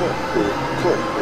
错，